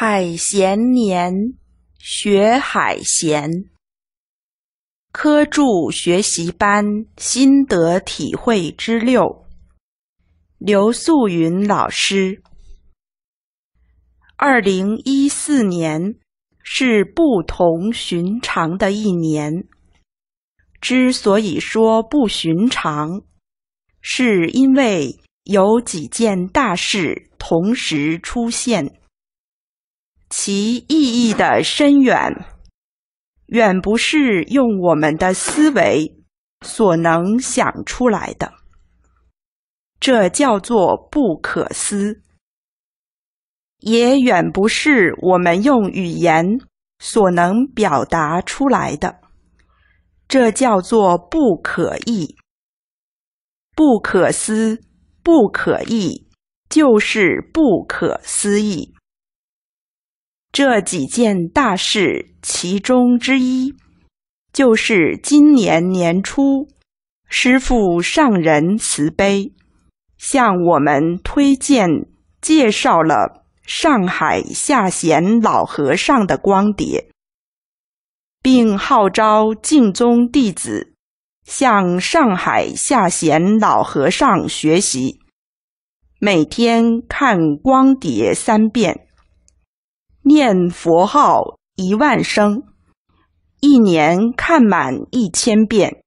海咸年学海咸，科助学习班心得体会之六。刘素云老师，二零一四年是不同寻常的一年。之所以说不寻常，是因为有几件大事同时出现。其意义的深远，远不是用我们的思维所能想出来的。这叫做不可思，也远不是我们用语言所能表达出来的。这叫做不可意。不可思、不可议，就是不可思议。这几件大事，其中之一，就是今年年初，师父上人慈悲，向我们推荐介绍了上海下贤老和尚的光碟，并号召净宗弟子向上海下贤老和尚学习，每天看光碟三遍。念佛号一万声，一年看满一千遍。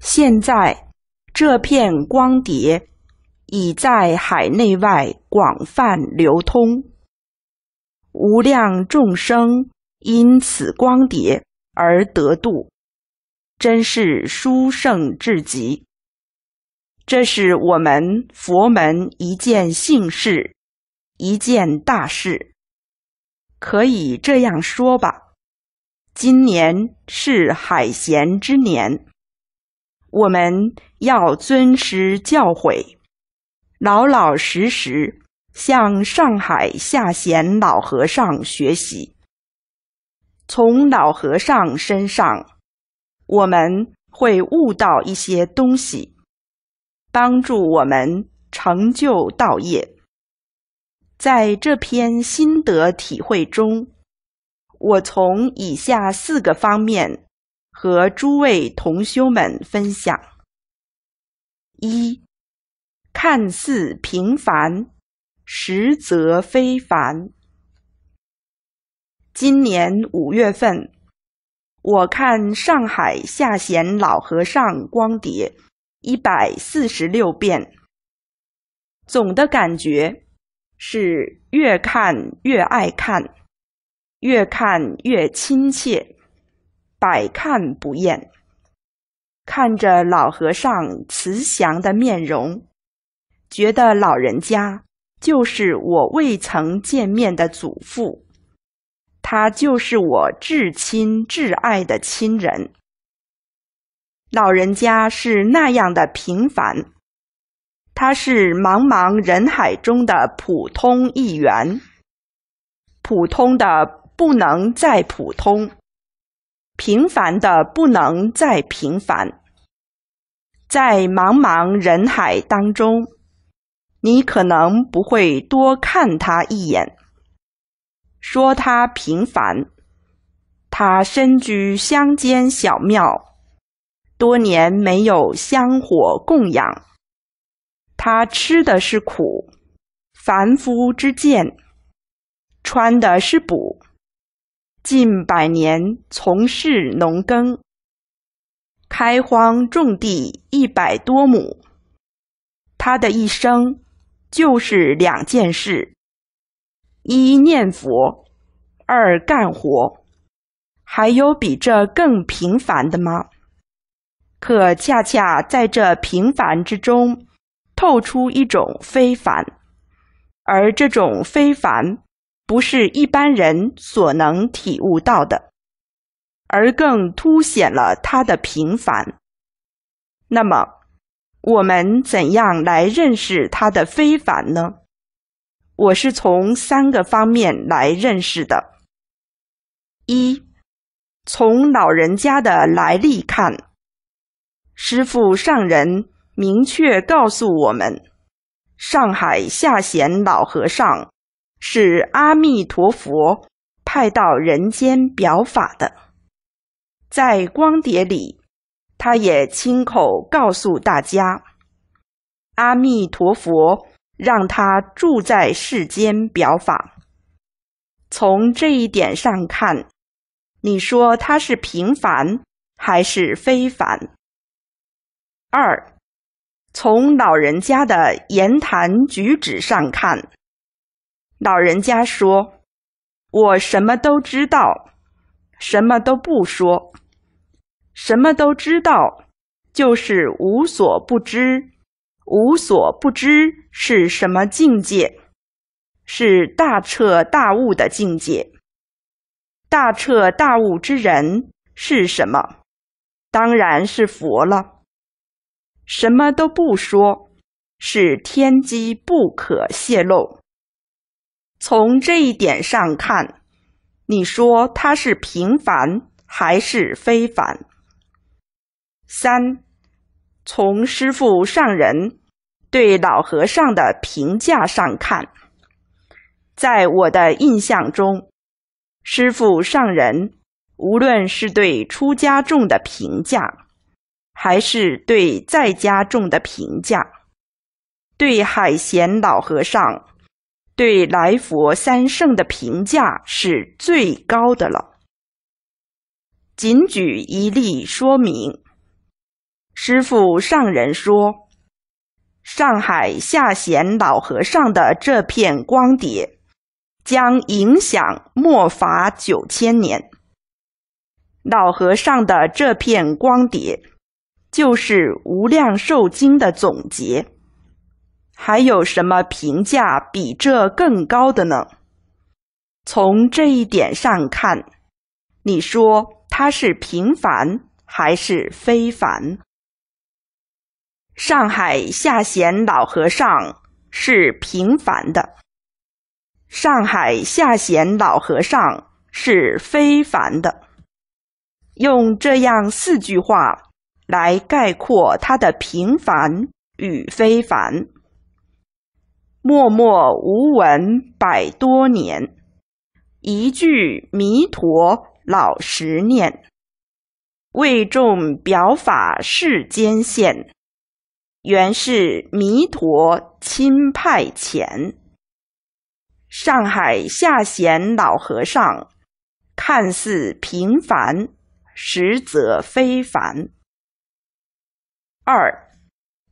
现在这片光碟已在海内外广泛流通，无量众生因此光碟而得度，真是殊胜至极。这是我们佛门一件幸事。一件大事，可以这样说吧。今年是海贤之年，我们要尊师教诲，老老实实向上海下贤老和尚学习。从老和尚身上，我们会悟到一些东西，帮助我们成就道业。在这篇心得体会中，我从以下四个方面和诸位同修们分享：一、看似平凡，实则非凡。今年五月份，我看上海下贤老和尚光碟一百四十六遍，总的感觉。是越看越爱看，越看越亲切，百看不厌。看着老和尚慈祥的面容，觉得老人家就是我未曾见面的祖父，他就是我至亲至爱的亲人。老人家是那样的平凡。他是茫茫人海中的普通一员，普通的不能再普通，平凡的不能再平凡。在茫茫人海当中，你可能不会多看他一眼，说他平凡。他身居乡间小庙，多年没有香火供养。他吃的是苦，凡夫之见；穿的是补，近百年从事农耕，开荒种地一百多亩。他的一生就是两件事：一念佛，二干活。还有比这更平凡的吗？可恰恰在这平凡之中。透出一种非凡，而这种非凡不是一般人所能体悟到的，而更凸显了他的平凡。那么，我们怎样来认识他的非凡呢？我是从三个方面来认识的：一，从老人家的来历看，师父上人。明确告诉我们，上海下贤老和尚是阿弥陀佛派到人间表法的，在光碟里，他也亲口告诉大家，阿弥陀佛让他住在世间表法。从这一点上看，你说他是平凡还是非凡？二，从老人家的言谈举止上看，老人家说：“我什么都知道，什么都不说，什么都知道，就是无所不知。无所不知是什么境界？是大彻大悟的境界。大彻大悟之人是什么？当然是佛了。”什么都不说，是天机不可泄露。从这一点上看，你说他是平凡还是非凡？三，从师父上人对老和尚的评价上看，在我的印象中，师父上人无论是对出家众的评价。还是对在家众的评价，对海贤老和尚、对来佛三圣的评价是最高的了。仅举一例说明：师父上人说，上海下贤老和尚的这片光碟将影响末法九千年。老和尚的这片光碟。就是《无量寿经》的总结，还有什么评价比这更高的呢？从这一点上看，你说他是平凡还是非凡？上海下贤老和尚是平凡的，上海下贤老和尚是非凡的。用这样四句话。来概括他的平凡与非凡。默默无闻百多年，一句弥陀老实念。为众表法世间现，原是弥陀亲派遣。上海下贤老和尚，看似平凡，实则非凡。二，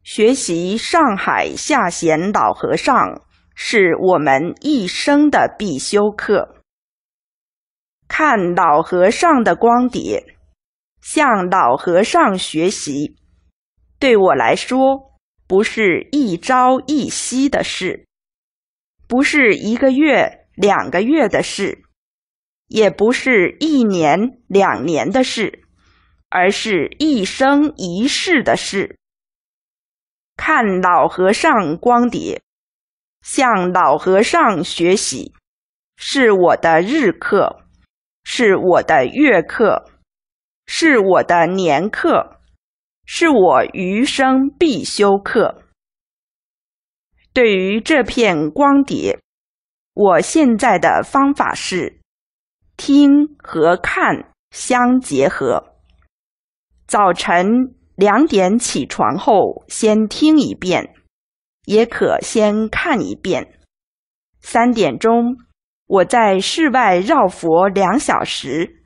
学习上海下贤老和尚是我们一生的必修课。看老和尚的光碟，向老和尚学习，对我来说不是一朝一夕的事，不是一个月两个月的事，也不是一年两年的事。而是一生一世的事。看老和尚光碟，向老和尚学习，是我的日课，是我的月课，是我的年课，是我余生必修课。对于这片光碟，我现在的方法是听和看相结合。早晨两点起床后，先听一遍，也可先看一遍。三点钟，我在室外绕佛两小时，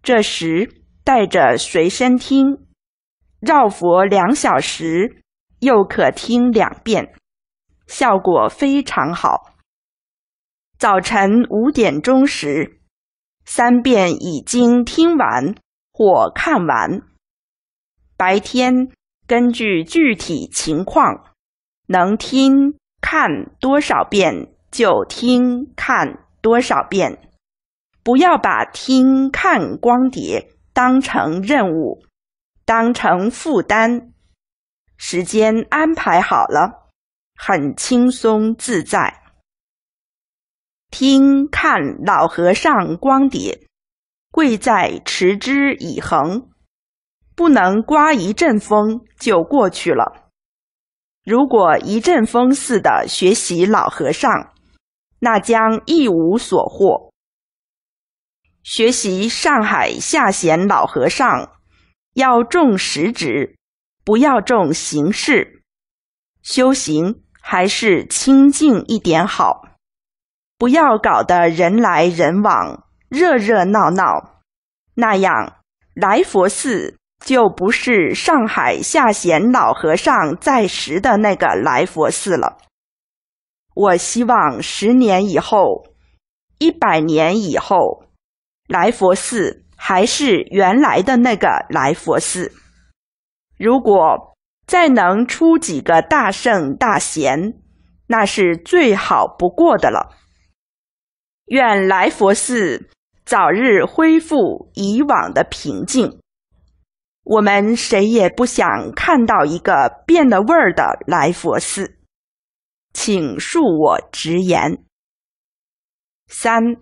这时带着随身听，绕佛两小时，又可听两遍，效果非常好。早晨五点钟时，三遍已经听完或看完。白天根据具体情况，能听看多少遍就听看多少遍，不要把听看光碟当成任务，当成负担。时间安排好了，很轻松自在。听看老和尚光碟，贵在持之以恒。不能刮一阵风就过去了。如果一阵风似的学习老和尚，那将一无所获。学习上海下贤老和尚，要重实质，不要重形式。修行还是清静一点好，不要搞得人来人往、热热闹闹，那样来佛寺。就不是上海下贤老和尚在时的那个来佛寺了。我希望十年以后、一百年以后，来佛寺还是原来的那个来佛寺。如果再能出几个大圣大贤，那是最好不过的了。愿来佛寺早日恢复以往的平静。我们谁也不想看到一个变了味儿的来佛寺，请恕我直言。三，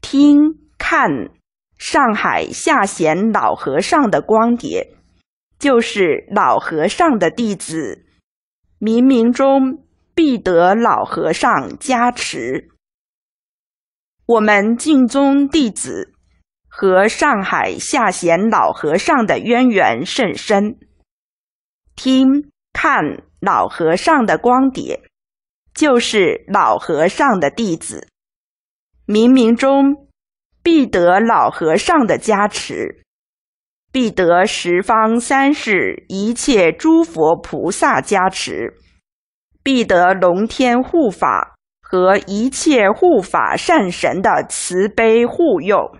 听看上海下贤老和尚的光碟，就是老和尚的弟子，冥冥中必得老和尚加持。我们净宗弟子。和上海下贤老和尚的渊源甚深，听看老和尚的光碟，就是老和尚的弟子，冥冥中必得老和尚的加持，必得十方三世一切诸佛菩萨加持，必得龙天护法和一切护法善神的慈悲护佑。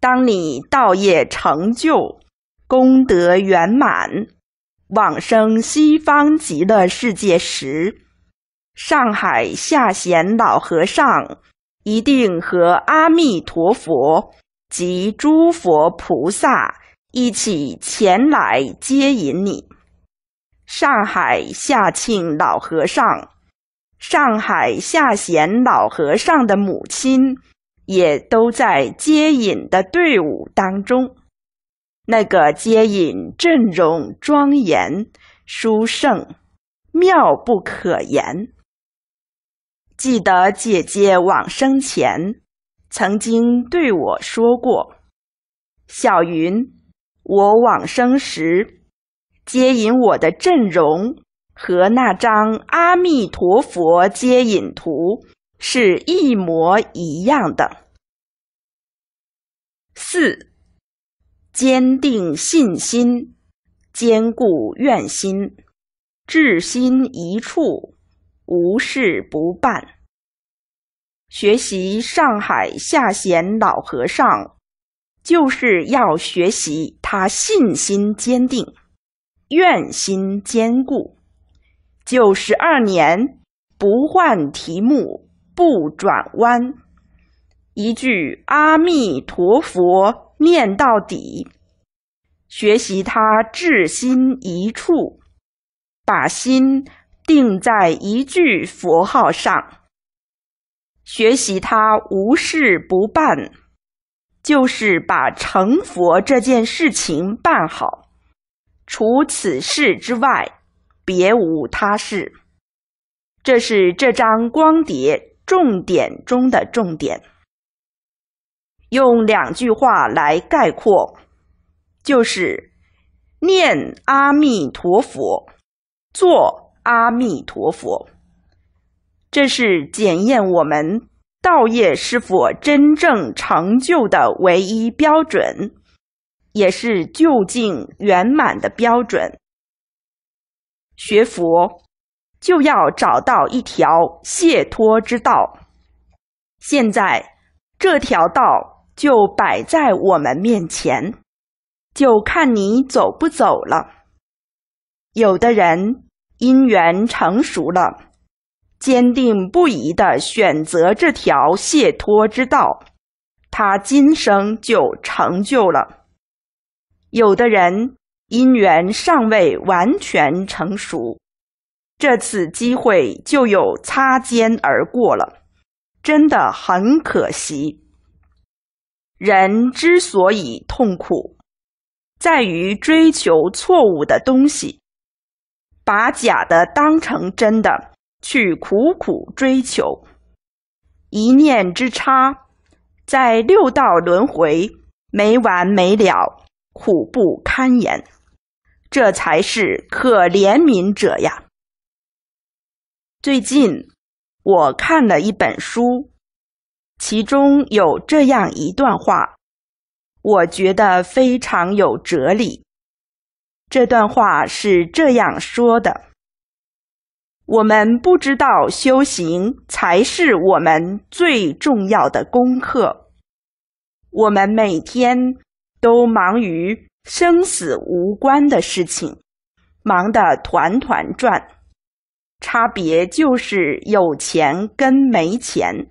当你道业成就，功德圆满，往生西方极乐世界时，上海下贤老和尚一定和阿弥陀佛及诸佛菩萨一起前来接引你。上海下庆老和尚，上海下贤老和尚的母亲。也都在接引的队伍当中，那个接引阵容庄严、殊胜、妙不可言。记得姐姐往生前曾经对我说过：“小云，我往生时接引我的阵容和那张阿弥陀佛接引图。”是一模一样的。四，坚定信心，坚固愿心，志心一处，无事不办。学习上海下贤老和尚，就是要学习他信心坚定，愿心坚固。九十二年不换题目。不转弯，一句阿弥陀佛念到底，学习他至心一处，把心定在一句佛号上，学习他无事不办，就是把成佛这件事情办好，除此事之外，别无他事。这是这张光碟。重点中的重点，用两句话来概括，就是念阿弥陀佛，做阿弥陀佛。这是检验我们道业是否真正成就的唯一标准，也是究竟圆满的标准。学佛。就要找到一条解脱之道。现在这条道就摆在我们面前，就看你走不走了。有的人因缘成熟了，坚定不移的选择这条解脱之道，他今生就成就了。有的人因缘尚未完全成熟。这次机会就有擦肩而过了，真的很可惜。人之所以痛苦，在于追求错误的东西，把假的当成真的，去苦苦追求，一念之差，在六道轮回没完没了，苦不堪言。这才是可怜悯者呀！最近我看了一本书，其中有这样一段话，我觉得非常有哲理。这段话是这样说的：我们不知道修行才是我们最重要的功课，我们每天都忙于。生死无关的事情，忙得团团转，差别就是有钱跟没钱，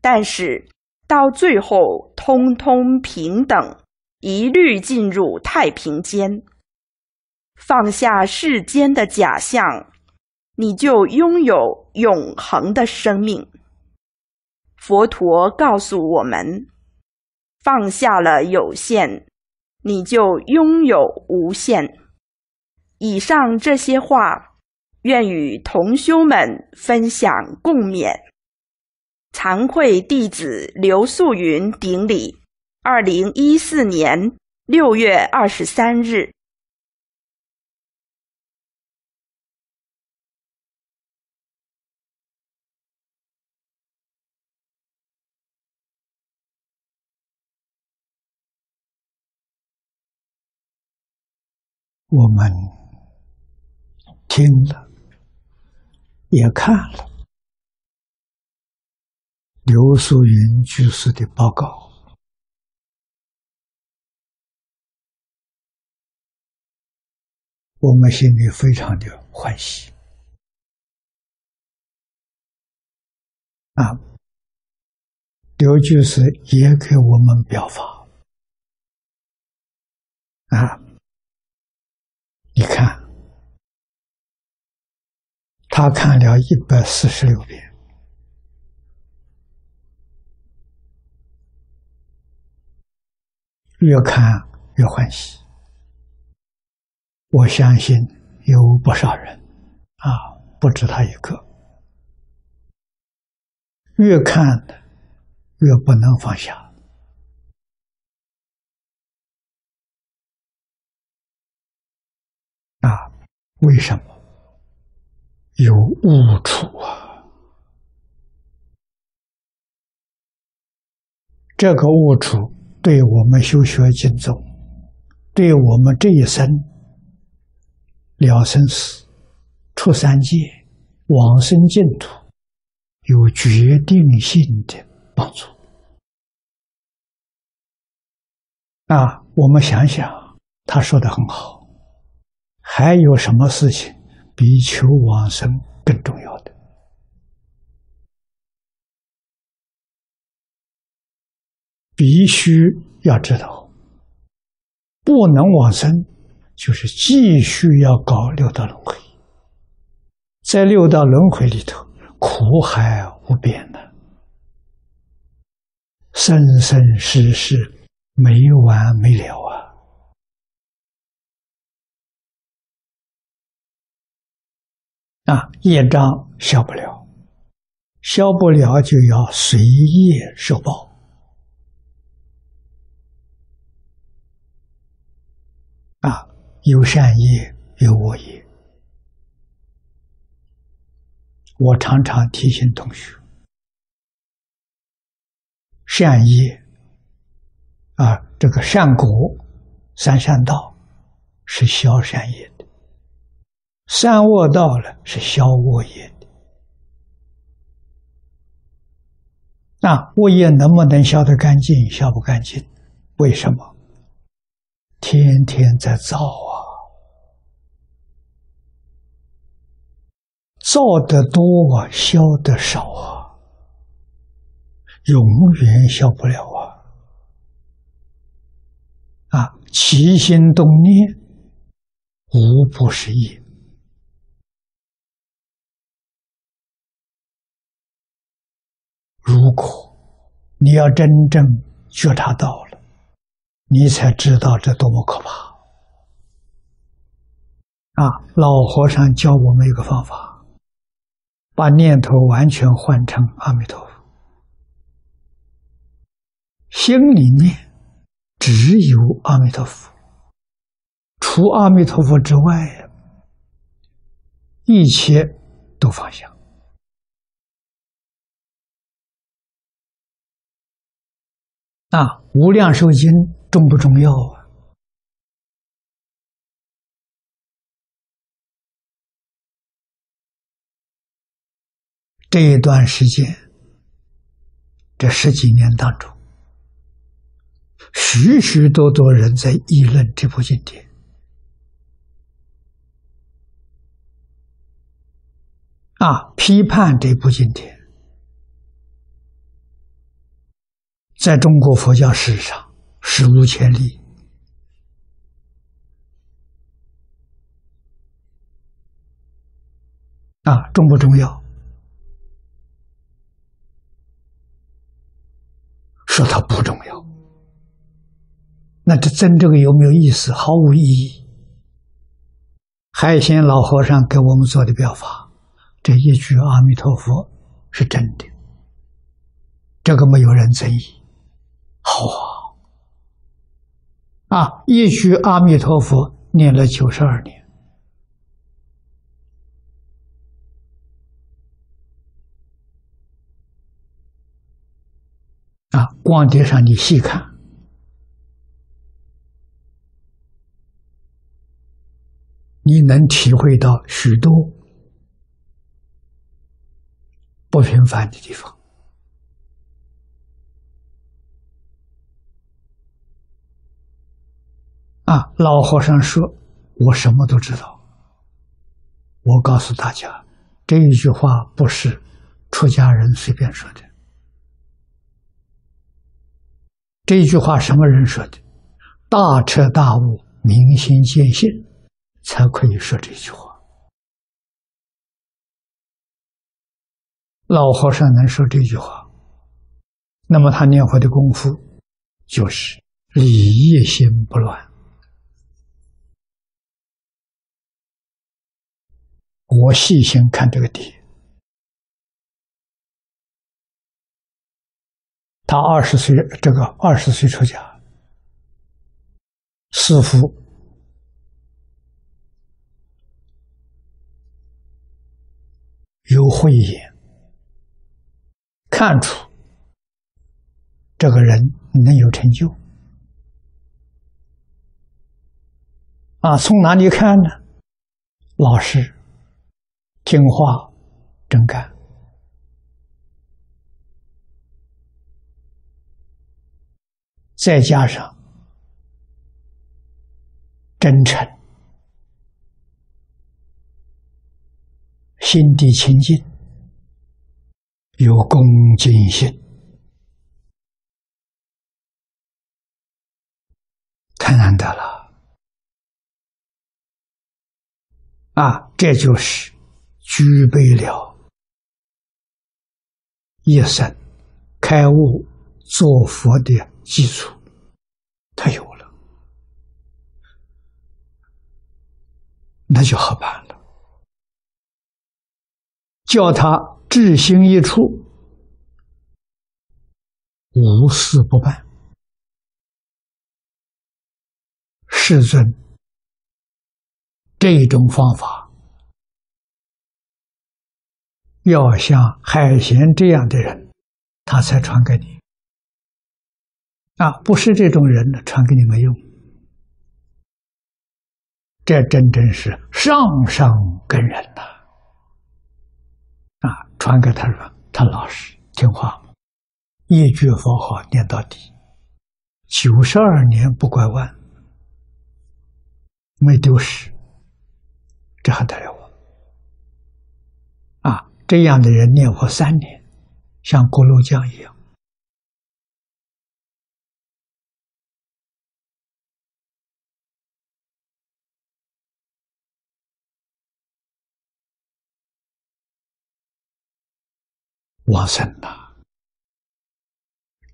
但是到最后通通平等，一律进入太平间。放下世间的假象，你就拥有永恒的生命。佛陀告诉我们，放下了有限。你就拥有无限。以上这些话，愿与同修们分享共勉。惭愧弟子刘素云顶礼，二零一四年六月二十三日。我们听了，也看了刘素云居士的报告，我们心里非常的欢喜啊！刘居士也给我们表法啊。你看，他看了一百四十六遍，越看越欢喜。我相信有不少人啊，不止他一个，越看越不能放下。啊，为什么有误处啊？这个误处对我们修学经宗，对我们这一生了生死、出三界、往生净土，有决定性的帮助。啊，我们想想，他说的很好。还有什么事情比求往生更重要的？必须要知道，不能往生，就是继续要搞六道轮回。在六道轮回里头，苦海无边的，生生世世没完没了啊！啊，业障消不了，消不了就要随业受报。啊，有善业，有恶业。我常常提醒同学，善业啊，这个善果、三善道是消善业的。善恶道了是消恶业的，那恶业能不能消得干净？消不干净？为什么？天天在造啊，造的多啊，消的少啊，永远消不了啊！啊，起心动念，无不是业。如果你要真正觉察到了，你才知道这多么可怕。啊，老和尚教我们一个方法，把念头完全换成阿弥陀佛，心里面只有阿弥陀佛，除阿弥陀佛之外，一切都放下。啊，《无量寿经》重不重要啊？这一段时间，这十几年当中，许许多多人在议论这部经典，啊，批判这部经典，在中国佛教史上史无前例，啊，重不重要？说它不重要，那这争这个有没有意思？毫无意义。海鲜老和尚给我们做的表法，这一句阿弥陀佛是真的，这个没有人争议。好啊，啊，一句阿弥陀佛念了九十二年。啊，光碟上你细看，你能体会到许多不平凡的地方。啊，老和尚说：“我什么都知道。”我告诉大家，这一句话不是出家人随便说的。这一句话什么人说的？大彻大悟、明心见性，才可以说这句话。老和尚能说这句话，那么他念佛的功夫就是理业心不乱。我细心看这个题。他二十岁，这个二十岁出家，师傅有慧眼，看出这个人能有成就。啊，从哪里看呢？老师、听话、真干。再加上真诚、心地清净、有恭敬心，太难得了啊！这就是具备了一生开悟做佛的。基础，他有了，那就好办了。叫他志心一处，无事不办。世尊，这种方法，要像海贤这样的人，他才传给你。啊，不是这种人呢，传给你没用。这真真是上上根人呐！啊，传给他说，他老实听话，一句佛号念到底，九十二年不拐弯，没丢失，这还得了啊，这样的人念佛三年，像锅炉匠一样。往生呐，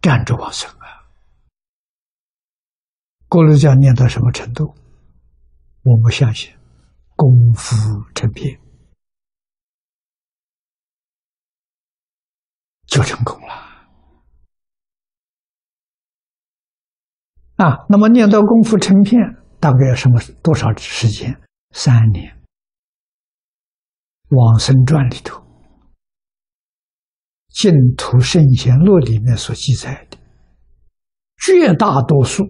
站着往生啊！锅炉匠念到什么程度？我不相信，功夫成片，就成功了。啊，那么念到功夫成片，大概要什么多少时间？三年。往生传里头，《净土圣贤录》里面所记载的，绝大多数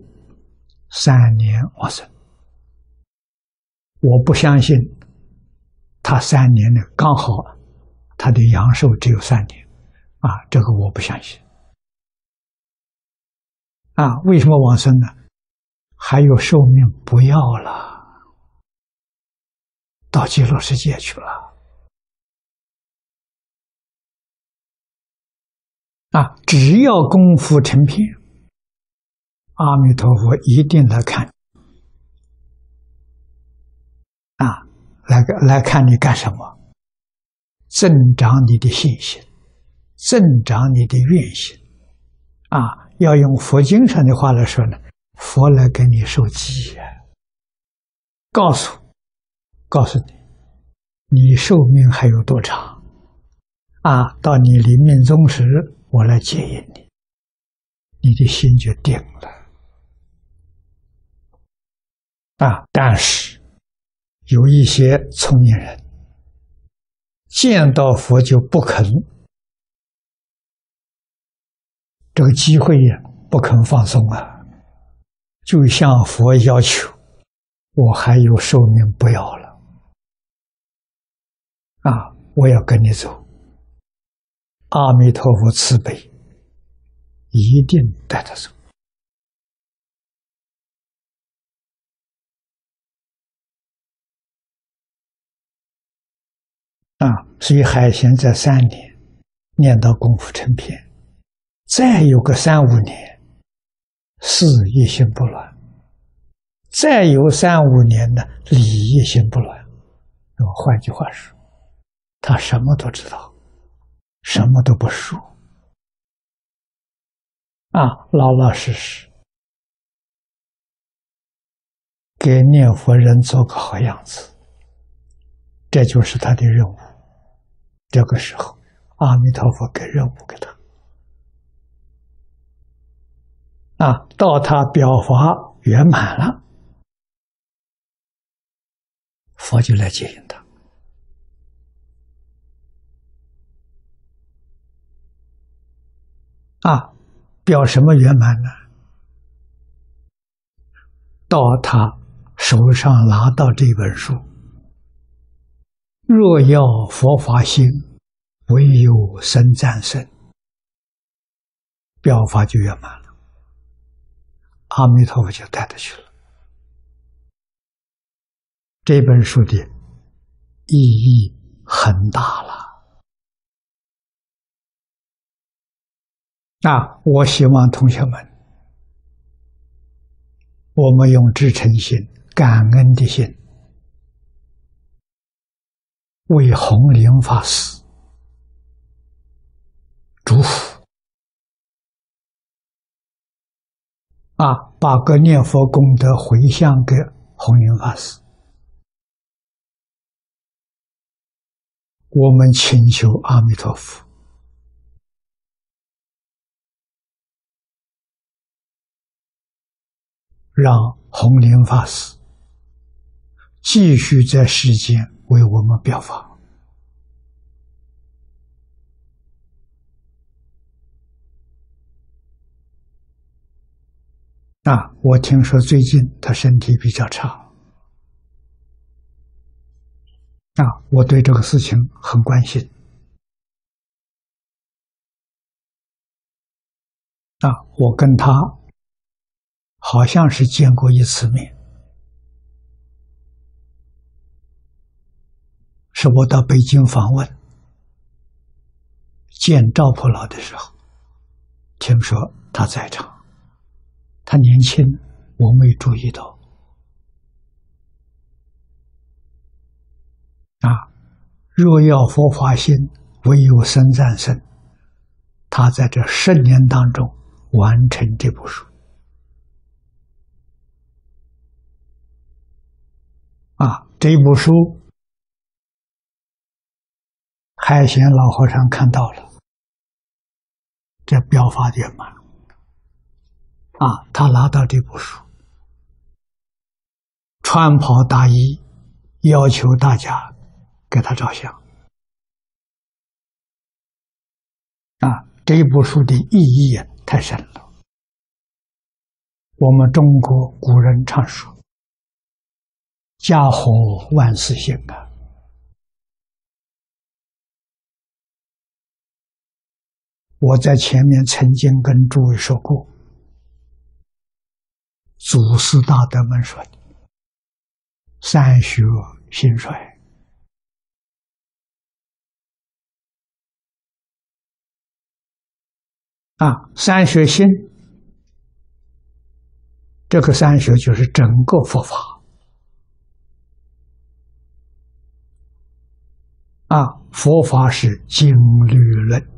三年往生。我不相信他三年呢，刚好他的阳寿只有三年，啊，这个我不相信。啊，为什么往生呢？还有寿命不要了，到极乐世界去了。啊，只要功夫成片，阿弥陀佛一定来看。啊，来来看你干什么？增长你的信心，增长你的愿心。啊，要用佛经上的话来说呢，佛来给你受记，告诉，告诉你，你寿命还有多长？啊，到你临命终时。我来接引你，你的心就定了啊！但是有一些聪明人见到佛就不肯，这个机会呀不肯放松啊，就向佛要求：我还有寿命，不要了啊！我要跟你走。阿弥陀佛慈悲，一定带他走啊！所以海贤在三年念到功夫成片，再有个三五年，事一心不乱；再有三五年的理一心不乱。换句话说，他什么都知道。什么都不说，啊，老老实实给念佛人做个好样子，这就是他的任务。这个时候，阿弥陀佛给任务给他，啊，到他表法圆满了，佛就来接引他。啊，表什么圆满呢？到他手上拿到这本书，若要佛法兴，唯有生战胜，表法就圆满了。阿弥陀佛就带他去了。这本书的意义很大了。啊！我希望同学们，我们用至诚心、感恩的心，为弘灵法师祝福。啊，把个念佛功德回向给弘灵法师，我们请求阿弥陀佛。让弘灵法师继续在世间为我们表法。我听说最近他身体比较差，啊，我对这个事情很关心。啊，我跟他。好像是见过一次面，是我到北京访问见赵普老的时候，听说他在场，他年轻，我没注意到。啊，若要佛法心，唯有生战胜。他在这十年当中完成这部书。啊这部书，海贤老和尚看到了，这表法圆满啊！他拿到这部书，穿袍大衣，要求大家给他照相啊！这一部书的意义太深了。我们中国古人常说。家和万事兴啊！我在前面曾经跟诸位说过，祖师大德们说的“三学兴衰”，啊，三学兴，这个三学就是整个佛法。啊，佛法是经律论。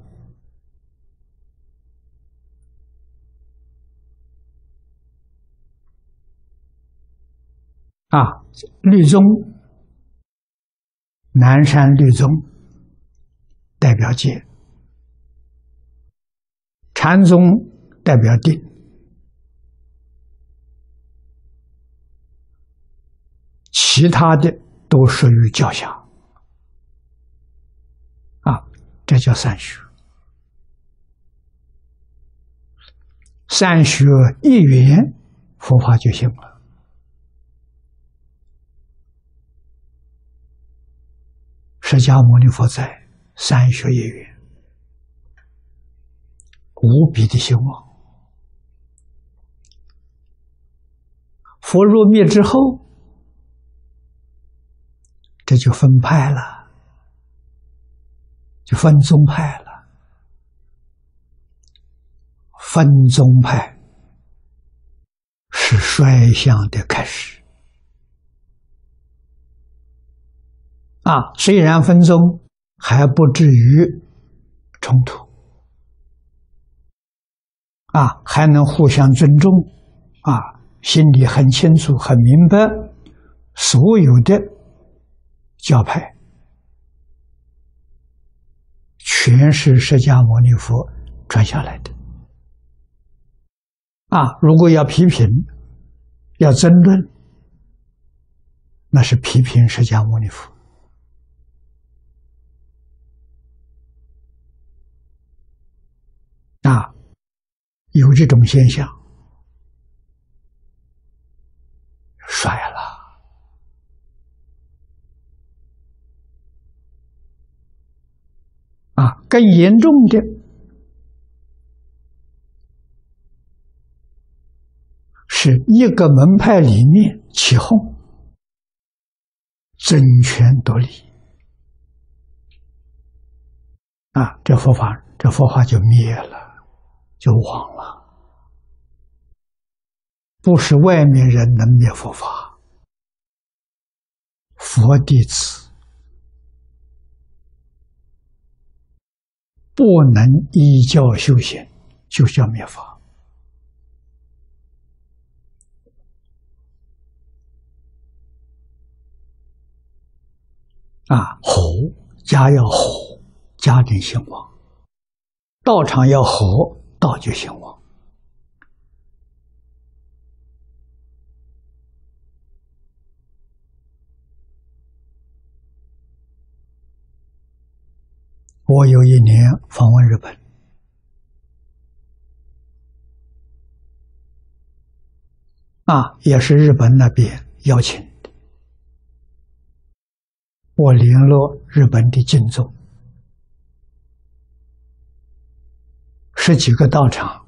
啊，律宗南山律宗代表戒，禅宗代表定，其他的都属于教下。啊这叫三学，三学一缘，佛法就行了。释迦牟尼佛在三学一缘，无比的兴旺。佛入灭之后，这就分派了。就分宗派了，分宗派是衰相的开始啊！虽然分宗还不至于冲突啊，还能互相尊重啊，心里很清楚、很明白，所有的教派。全是释迦牟尼佛传下来的啊！如果要批评、要争论，那是批评释迦牟尼佛啊！有这种现象，衰了。啊，更严重的是一个门派里面起哄，争权夺利，啊，这佛法这佛法就灭了，就亡了。不是外面人能灭佛法，佛弟子。不能依教修行，就叫灭法。啊，和家要和，家庭兴旺；道场要和，道就兴旺。我有一年访问日本，啊，也是日本那边邀请的。我联络日本的敬宗，十几个道场，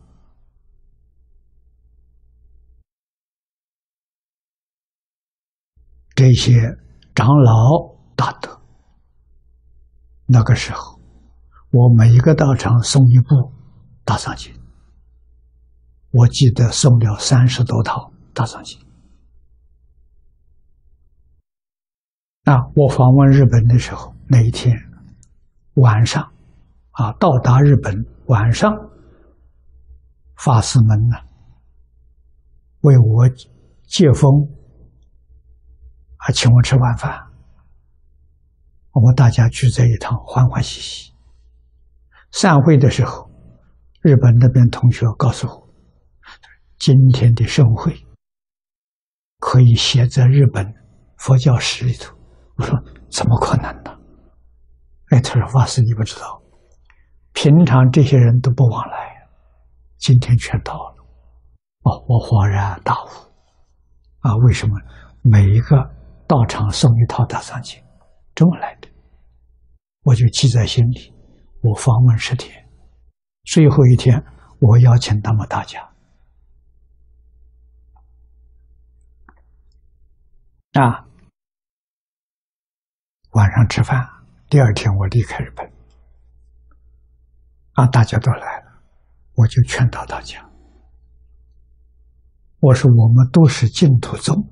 这些长老大德，那个时候。我每一个道场送一部大藏经，我记得送了三十多套大藏经。啊，我访问日本的时候，那一天晚上，啊，到达日本晚上，法师们呢为我接风，啊，请我吃晚饭。我们大家聚在一堂，欢欢喜喜。散会的时候，日本那边同学告诉我，今天的盛会可以写在日本佛教史里头。我说怎么可能呢？哎，他说法师你不知道，平常这些人都不往来，今天全到了。哦，我恍然大悟。啊，为什么每一个道场送一套大藏经，这么来的？我就记在心里。我访问十天，最后一天我邀请他们大家啊，晚上吃饭。第二天我离开日本，啊，大家都来了，我就劝导大家，我说我们都是净土宗，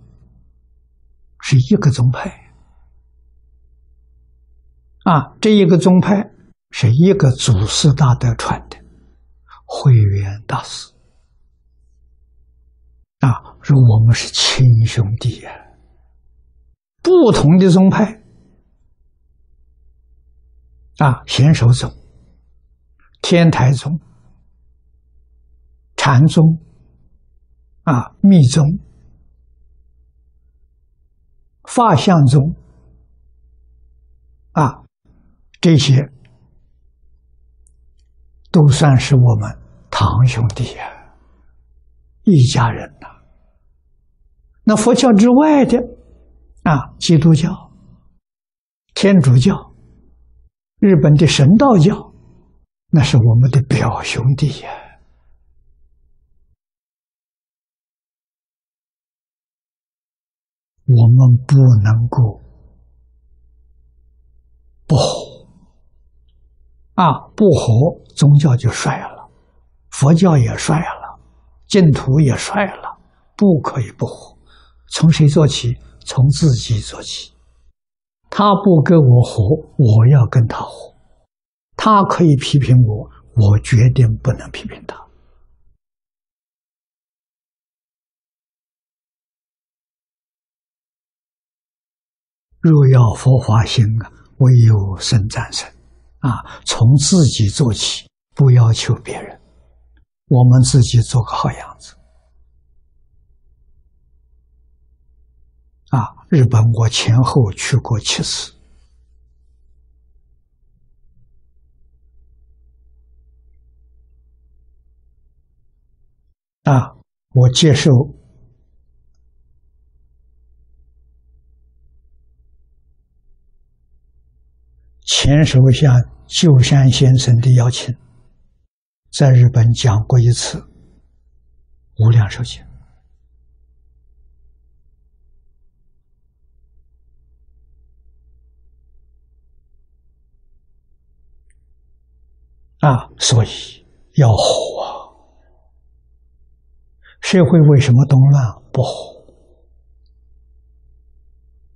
是一个宗派，啊，这一个宗派是一个祖师大德传的，慧远大师，啊，说我们是亲兄弟呀，不同的宗派。啊，贤首宗、天台宗、禅宗、啊密宗、法相宗，啊，这些都算是我们堂兄弟呀，一家人呐。那佛教之外的，啊，基督教、天主教。日本的神道教，那是我们的表兄弟呀。我们不能够不和啊！不和，宗教就衰了，佛教也衰了，净土也衰了，不可以不和。从谁做起？从自己做起。他不跟我和，我要跟他和。他可以批评我，我决定不能批评他。若要佛法兴啊，唯有生战胜啊！从自己做起，不要求别人，我们自己做个好样子。啊，日本我前后去过七次，啊，我接受前首相鸠山先生的邀请，在日本讲过一次《无量寿经》。啊，所以要活！社会为什么动乱不和？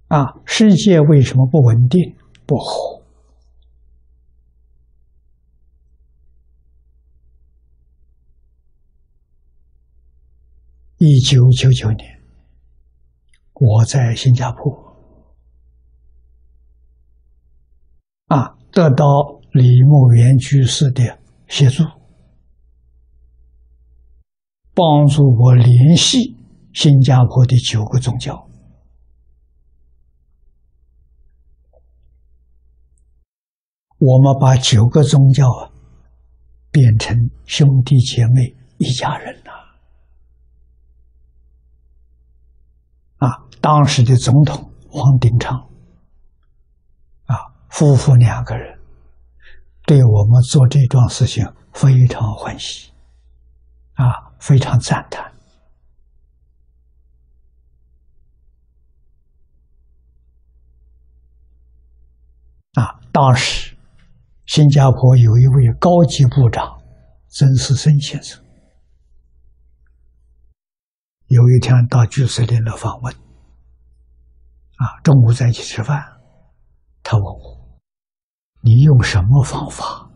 啊，世界为什么不稳定不和？一九九九年，我在新加坡，啊，得到。李牧原居士的协助，帮助我联系新加坡的九个宗教，我们把九个宗教啊变成兄弟姐妹一家人了。啊，当时的总统王鼎昌，啊，夫妇两个人。对我们做这桩事情非常欢喜，啊，非常赞叹。啊，当时新加坡有一位高级部长曾思生先生，有一天到居士林来访问，啊，中午在一起吃饭，他问我。你用什么方法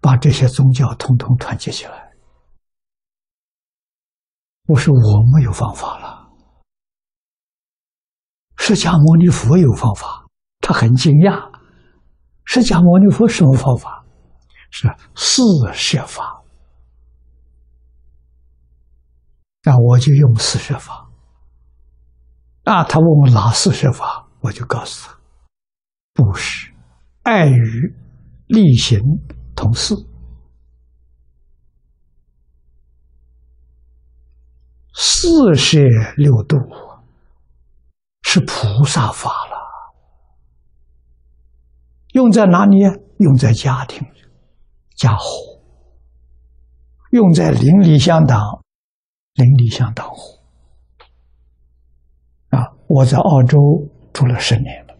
把这些宗教统统团结起来？我说我没有方法了。释迦牟尼佛有方法，他很惊讶。释迦牟尼佛什么方法？是四摄法。那我就用四摄法。那，他问我哪四摄法，我就告诉他：布施、爱语、力行同事。四摄六度是菩萨法了。用在哪里？用在家庭，家户；用在邻里乡党，邻里乡党火。啊！我在澳洲住了十年了，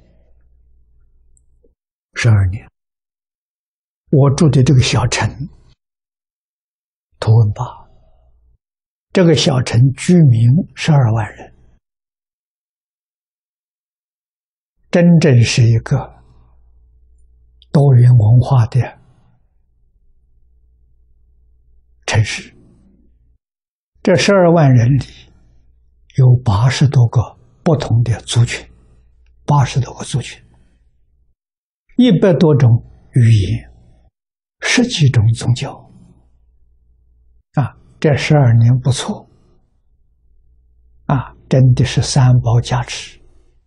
十二年。我住的这个小城图文巴，这个小城居民十二万人，真正是一个。多元文化的城市，这十二万人里有八十多个不同的族群，八十多个族群，一百多种语言，十几种宗教。啊，这十二年不错，啊，真的是三宝加持，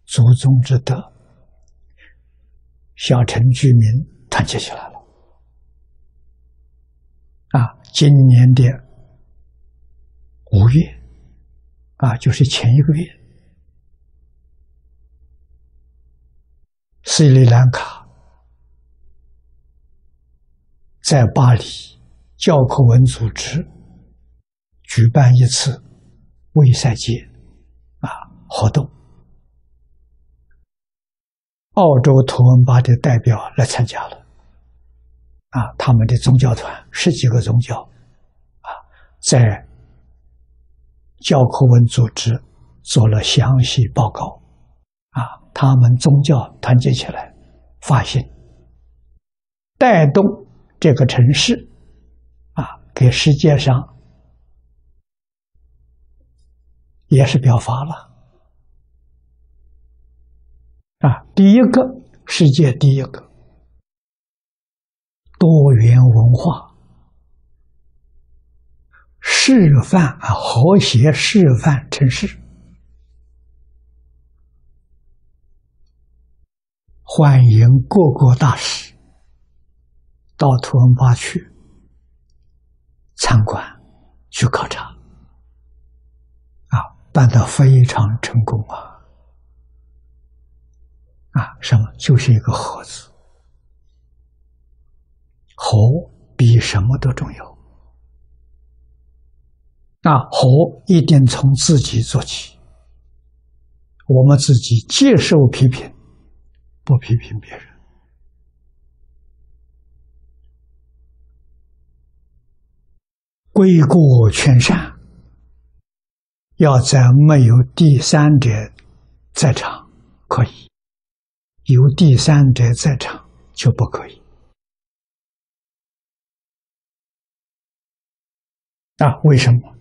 祖宗之德。小城居民团结起来了，啊，今年的五月，啊，就是前一个月，斯里兰卡在巴黎教科文组织举办一次卫赛节啊活动。澳洲图文巴的代表来参加了，啊，他们的宗教团十几个宗教，啊，在教科文组织做了详细报告，啊，他们宗教团结起来，发现带动这个城市，啊，给世界上也是表发了。啊，第一个世界第一个多元文化示范啊，和谐示范城市，欢迎各国大使到图文巴去参观、去考察，办得非常成功啊。啊，什么就是一个“和”字，和比什么都重要。啊，和一定从自己做起，我们自己接受批评，不批评别人，归过全善。要在没有第三者在场，可以。有第三者在场就不可以啊？为什么？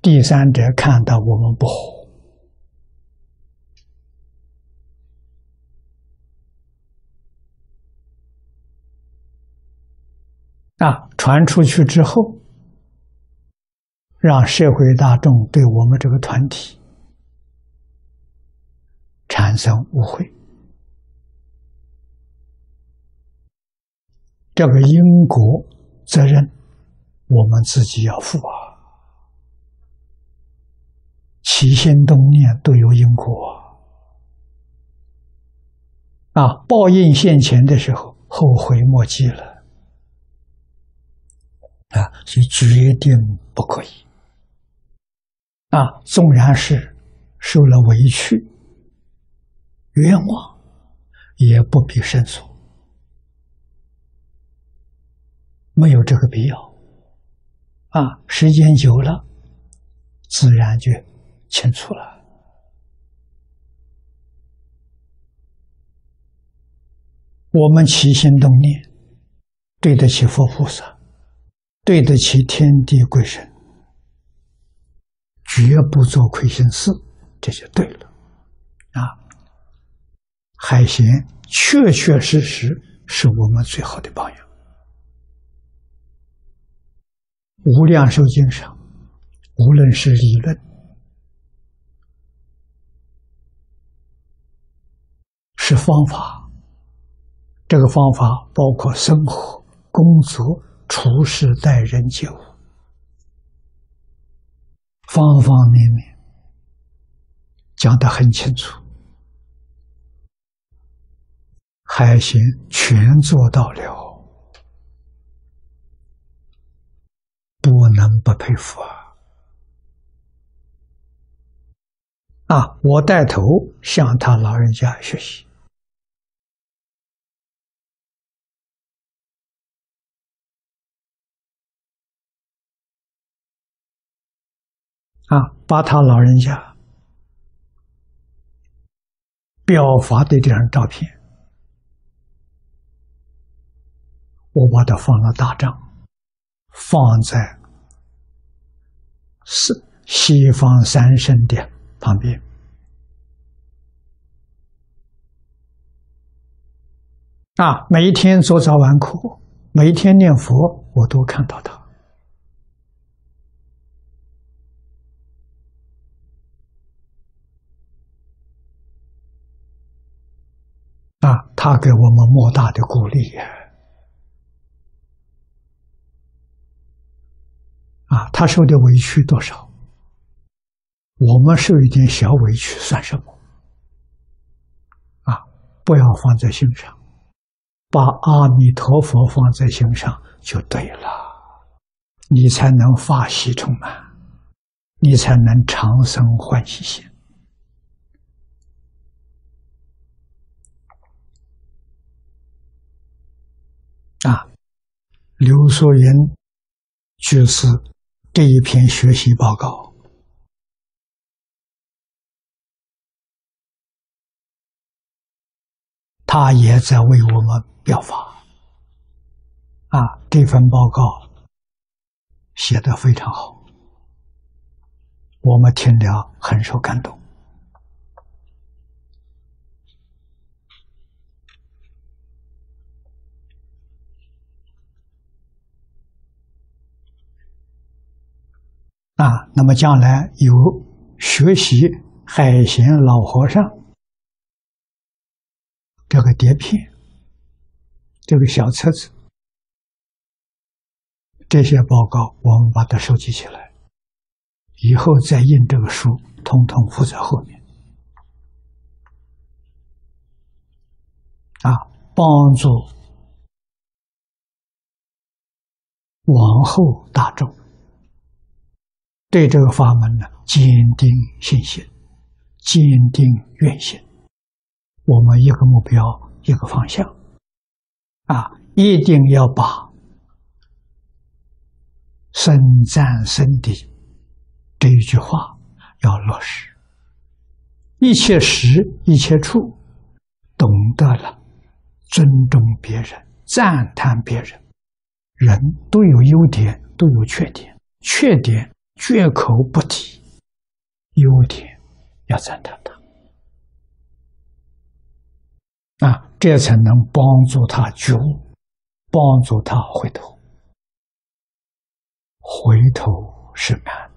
第三者看到我们不好啊，传出去之后，让社会大众对我们这个团体产生误会。这个因果责任，我们自己要负啊！起心动念都有因果啊！报应现前的时候，后悔莫及了啊！所以决定不可以啊！纵然是受了委屈、冤枉，也不必申诉。没有这个必要，啊，时间久了，自然就清楚了。我们起心动念，对得起佛菩萨，对得起天地鬼神，绝不做亏心事，这就对了。啊，海贤确确实实是我们最好的榜样。无量寿经上，无论是理论，是方法，这个方法包括生活、工作、处事、待人接物，方方面面讲得很清楚，海贤全做到了。不能不佩服啊！啊，我带头向他老人家学习，啊，把他老人家表发的这张照片，我把它放了大帐。放在是西方三圣的旁边啊，每一天做早晚课，每一天念佛，我都看到他他给我们莫大的鼓励呀。啊，他受的委屈多少？我们受一点小委屈算什么？啊，不要放在心上，把阿弥陀佛放在心上就对了，你才能法喜充满，你才能长生欢喜心。啊，刘素云就是。这一篇学习报告，他也在为我们表法。啊，这份报告写的非常好，我们听了很受感动。啊，那么将来有学习海贤老和尚这个碟片，这个小册子，这些报告我们把它收集起来，以后再印这个书，统统附在后面，啊，帮助往后大众。对这个法门呢，坚定信心，坚定愿心。我们一个目标，一个方向，啊，一定要把“生赞生的这一句话要落实。一切时，一切处，懂得了尊重别人，赞叹别人。人都有优点，都有缺点，缺点。绝口不提优点，要赞叹他啊，这才能帮助他觉悟，帮助他回头。回头是岸。